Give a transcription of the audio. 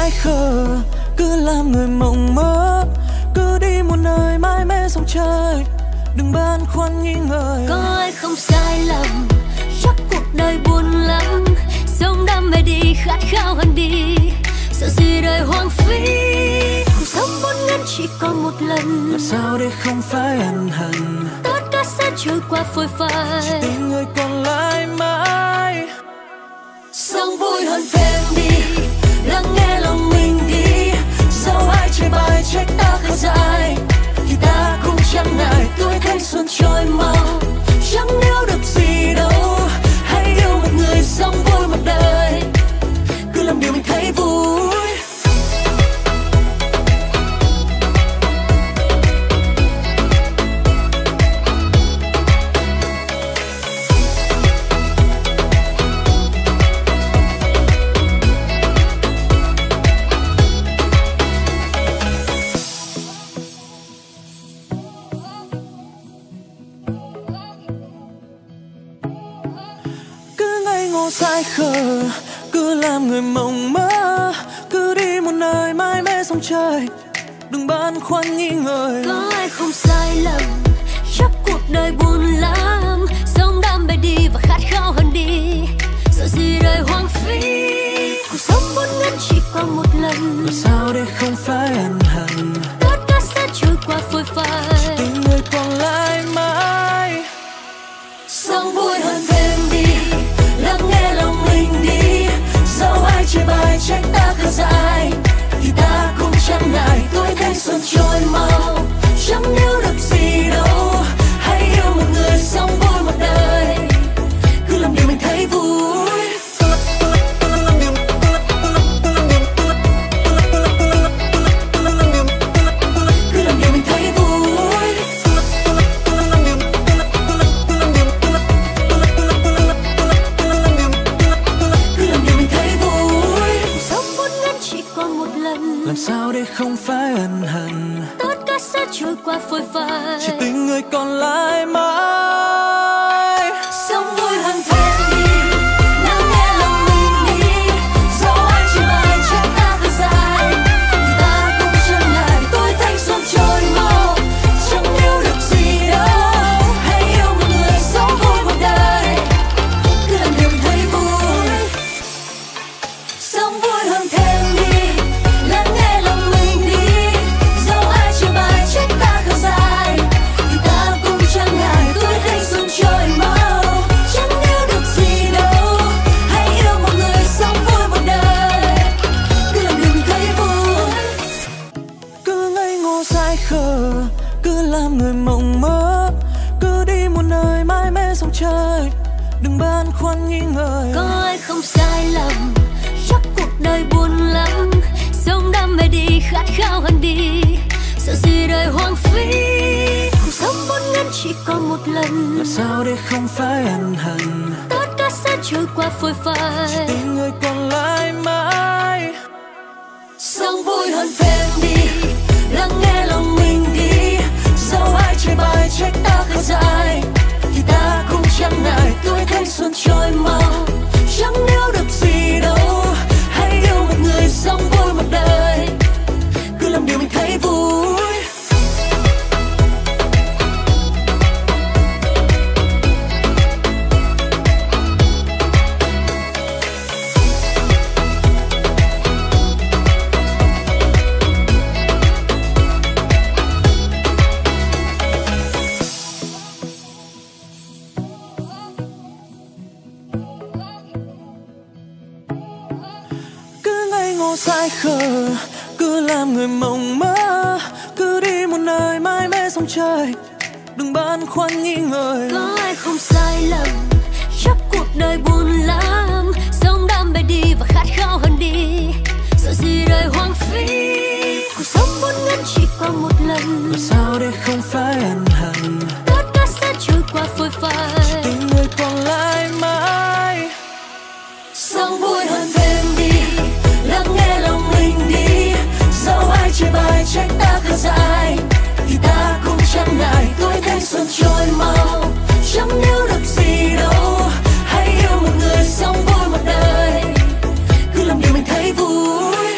sai khờ cứ làm người mộng mơ cứ đi một nơi mãi mê sông trời đừng băn khoăn nghi ngờ. Có ai không sai lầm chắc cuộc đời buồn lắm. Sống đam mê đi khát khao hơn đi. Sợ gì đời hoang phí cuộc sống vốn ngắn chỉ còn một lần. Làm sao để không phải ân hận? Tất cả sẽ trôi qua phôi phai. Chỉ tình người còn lại mãi. Sống vui hơn thêm đi chơi bài, trách ta khá dài. Thì ta cũng chẳng ngại, tuổi thanh xuân trôi mau. Ngô sai khờ cứ làm người mộng mơ cứ đi một nơi mãi mê sông trời. Đừng băn khoăn nghi ngờ. Có ai không sai lầm chắc cuộc đời buồn lắm. Sống đam mê đi và khát khao hơn đi. Sợ gì đời hoang phí cuộc sống vốn ngắn chỉ còn một lần. Làm sao để không phải ân hận? Tất cả sẽ trôi qua phôi phai còn một lần. Làm sao để không phải ân hận? Tất cả sẽ trôi qua phôi phai. Chỉ tình người còn lại mãi sông trời đừng băn khoăn nghi ngờ. Có ai không sai lầm chắc cuộc đời buồn lắm. Sống đam mê đi khát khao hơn đi. Sợ gì đời hoang phí cuộc sống vốn ngắn chỉ còn một lần. Làm sao để không phải ân hận? Tất cả sẽ trôi qua phôi phai. Tình người còn lại mãi. Sống vui hơn thêm đi lắng nghe lòng mình đi. Dẫu ai chê bài trách ta khá dài xuân trôi mau. Chẳng nếu được gì đâu, hãy yêu một người sống vui một đời. Cứ làm điều mình thấy vui. Cứ sai khờ, cứ làm người mộng mơ, cứ đi một nơi mãi mê sông trời. Đừng băn khoăn nghi ngờ. Có ai không sai lầm chắc cuộc đời buồn lắm, sống đam mê đi và thấy vui.